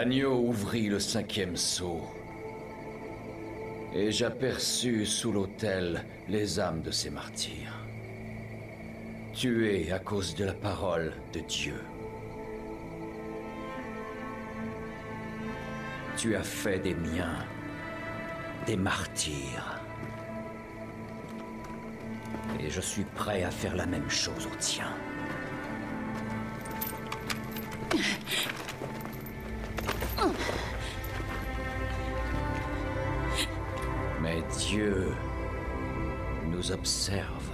L'agneau ouvrit le cinquième sceau. Et j'aperçus sous l'autel les âmes de ces martyrs. Tués à cause de la parole de Dieu. Tu as fait des miens des martyrs. Et je suis prêt à faire la même chose au tien. Dieu nous observe.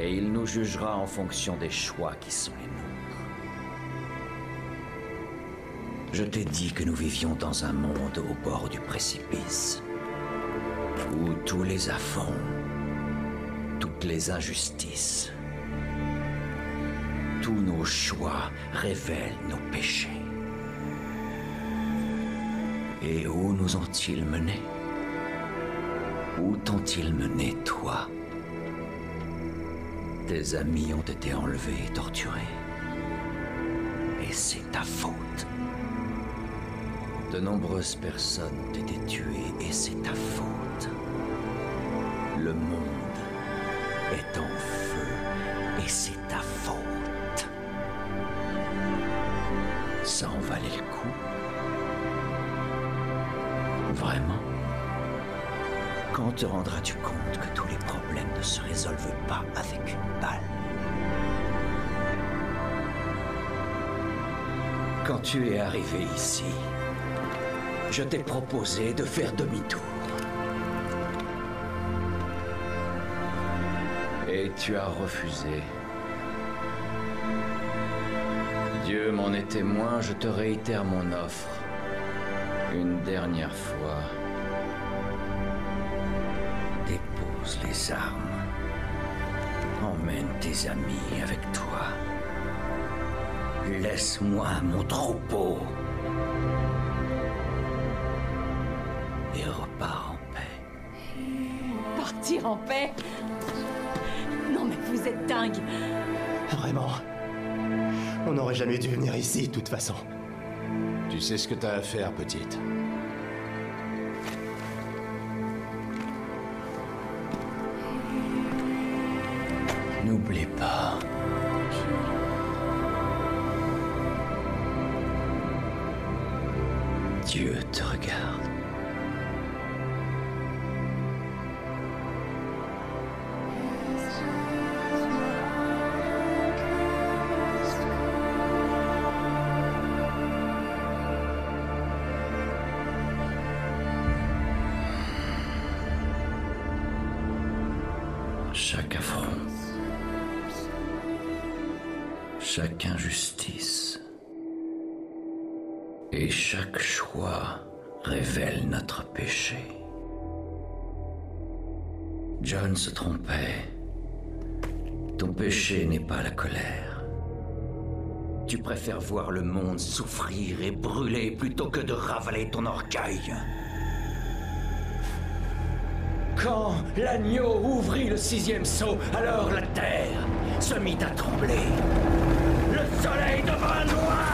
Et il nous jugera en fonction des choix qui sont les nôtres. Je t'ai dit que nous vivions dans un monde au bord du précipice, où tous les affronts, toutes les injustices, tous nos choix révèlent nos péchés. Et où nous ont-ils menés? Où t'ont-ils mené, toi Tes amis ont été enlevés et torturés. Et c'est ta faute. De nombreuses personnes ont été tuées Quand te rendras-tu compte que tous les problèmes ne se résolvent pas avec une balle? Quand tu es arrivé ici, je t'ai proposé de faire demi-tour. Et tu as refusé. Dieu m'en est témoin, je te réitère mon offre. Une dernière fois. Dépose les armes. Emmène tes amis avec toi. Laisse-moi mon troupeau. Et repars en paix. Partir en paix? Non mais vous êtes dingue Vraiment On n'aurait jamais dû venir ici, de toute façon. Tu sais ce que t'as à faire, petite. N'oublie pas. Dieu te regarde. Et chaque choix révèle notre péché. John se trompait. Ton péché n'est pas la colère. Tu préfères voir le monde souffrir et brûler plutôt que de ravaler ton orgueil. Quand l'agneau ouvrit le sixième sceau, alors la terre se mit à trembler. Soleil devant noir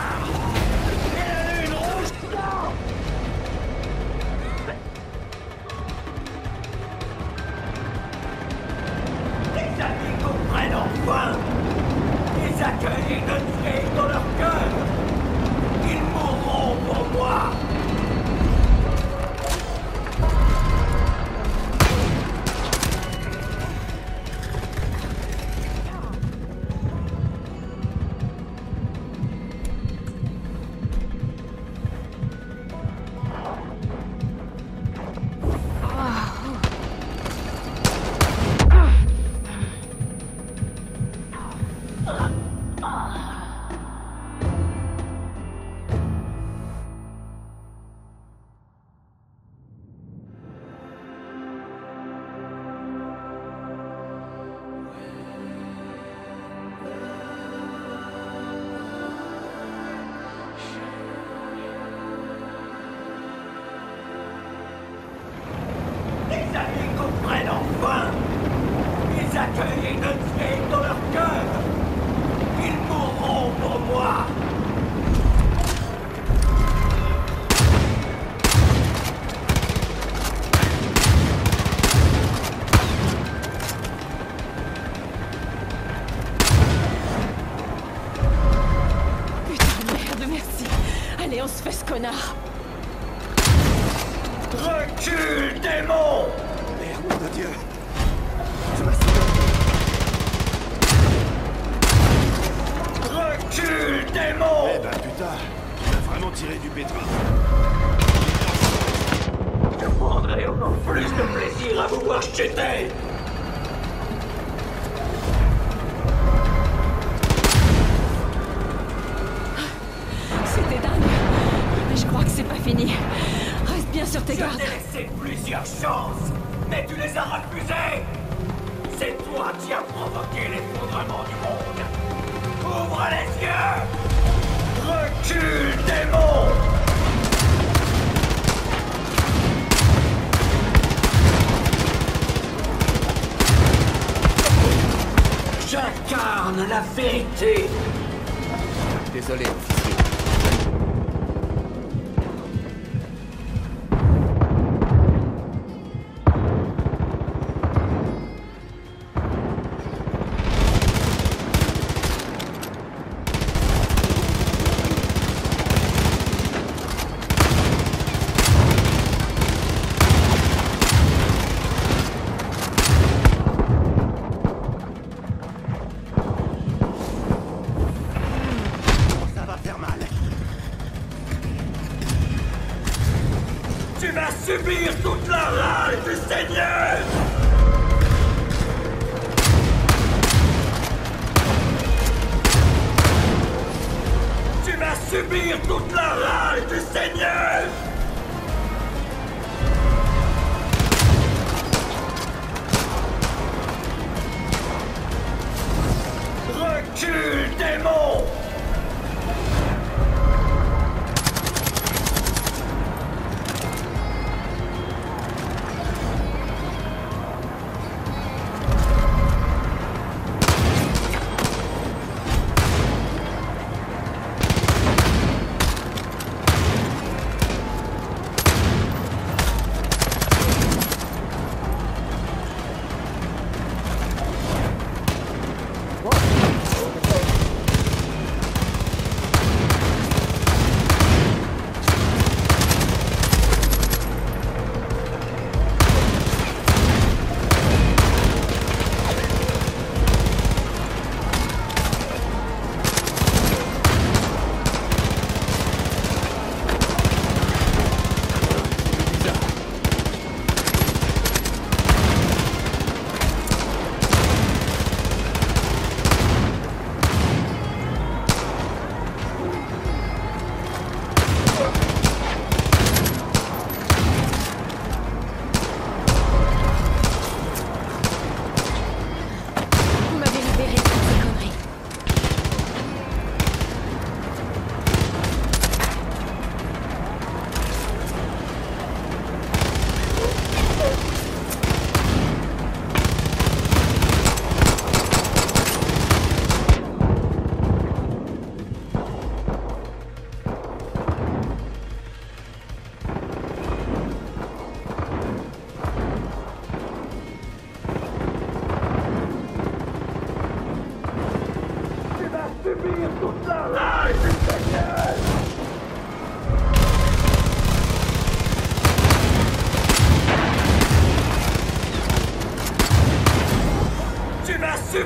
connard Recule, démon! Merde de Dieu. Je Recule, démon! Eh ben putain, tu as vraiment tiré du pétrin. Je prendrai encore plus de plaisir à vous voir chuter sur tes Je t'ai laissé plusieurs chances, mais tu les as refusées. C'est toi qui as provoqué l'effondrement du monde. Ouvre les yeux. Recule, démon. J'incarne la vérité. Désolé, Recule, démon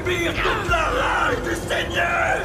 subir toute la rage du Seigneur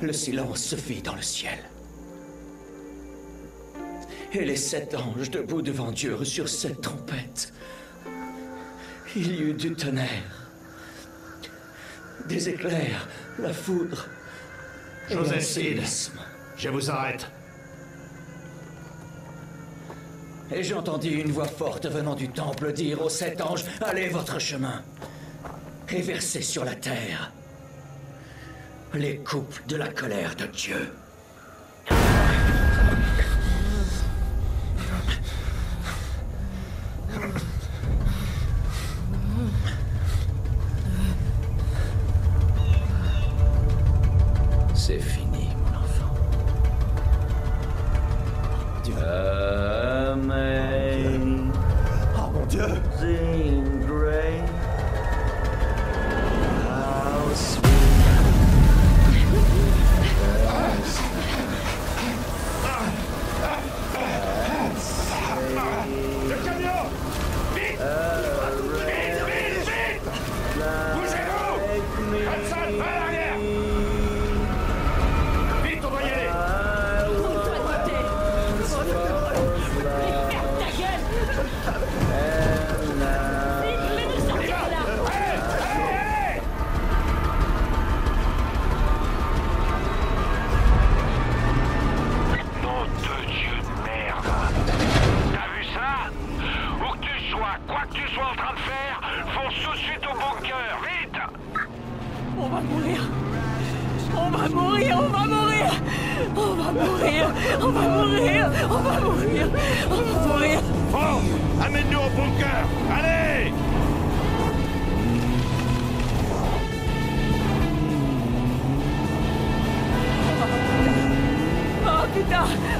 Le silence se fit dans le ciel. Et les sept anges debout devant Dieu reçurent sept trompettes. Il y eut du tonnerre, des éclairs, la foudre. Joseph je vous arrête. et j'entendis une voix forte venant du temple dire aux sept anges Allez votre chemin et versez sur la terre les coupes de la colère de Dieu. C'est fini.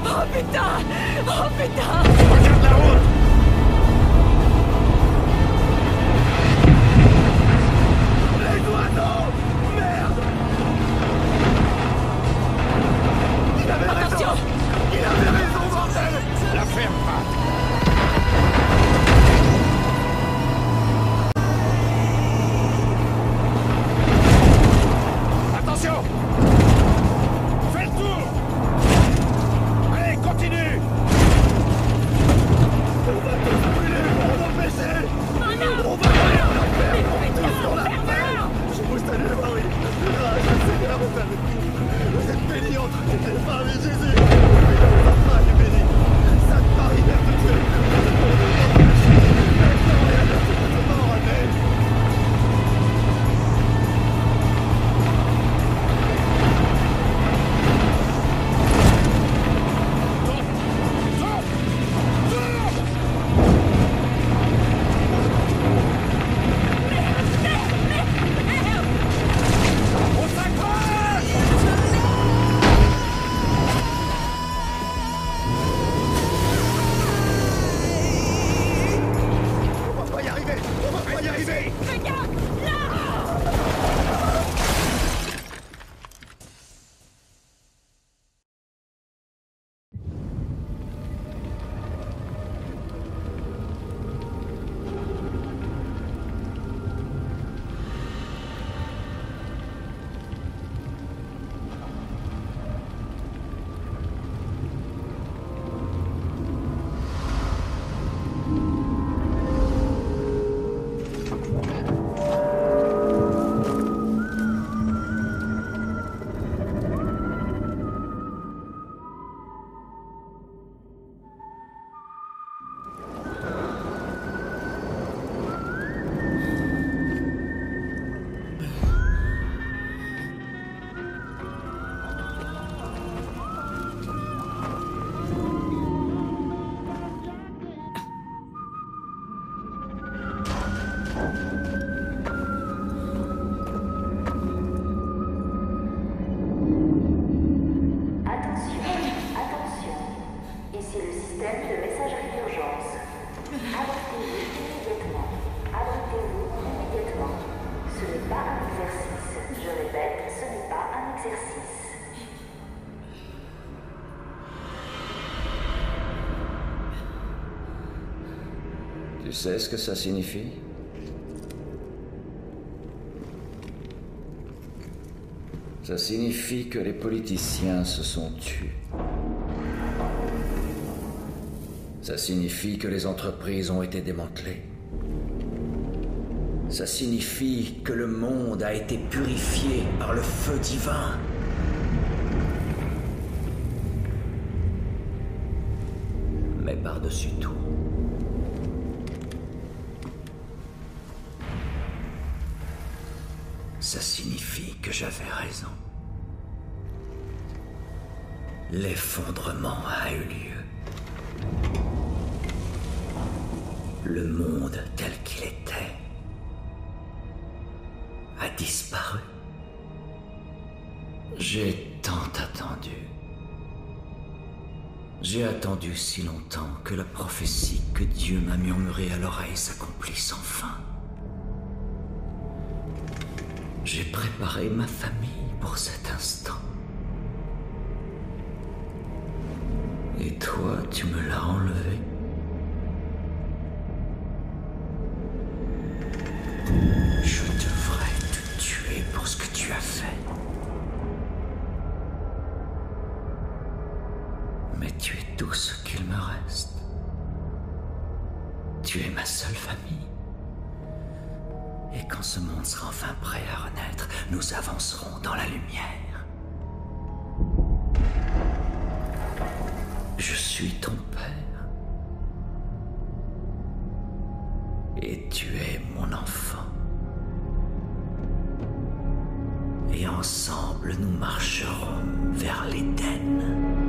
Oh putain Oh sais ce que ça signifie Ça signifie que les politiciens se sont tus. Ça signifie que les entreprises ont été démantelées. Ça signifie que le monde a été purifié par le feu divin. Mais par-dessus tout, ça signifie que j'avais raison. L'effondrement a eu lieu. Le monde tel qu'il était a disparu. J'ai tant attendu. J'ai attendu si longtemps que la prophétie que Dieu m'a murmurée à l'oreille s'accomplisse enfin. J'ai préparé ma famille pour cet instant. Et toi, tu me l'as enlevé. Je devrais te tuer pour ce que tu as fait. Mais tu es tout ce qu'il me reste. Tu es ma seule famille. Ce monde sera enfin prêt à renaître, nous avancerons dans la lumière. Je suis ton père. Et tu es mon enfant. Et ensemble, nous marcherons vers l'Éden.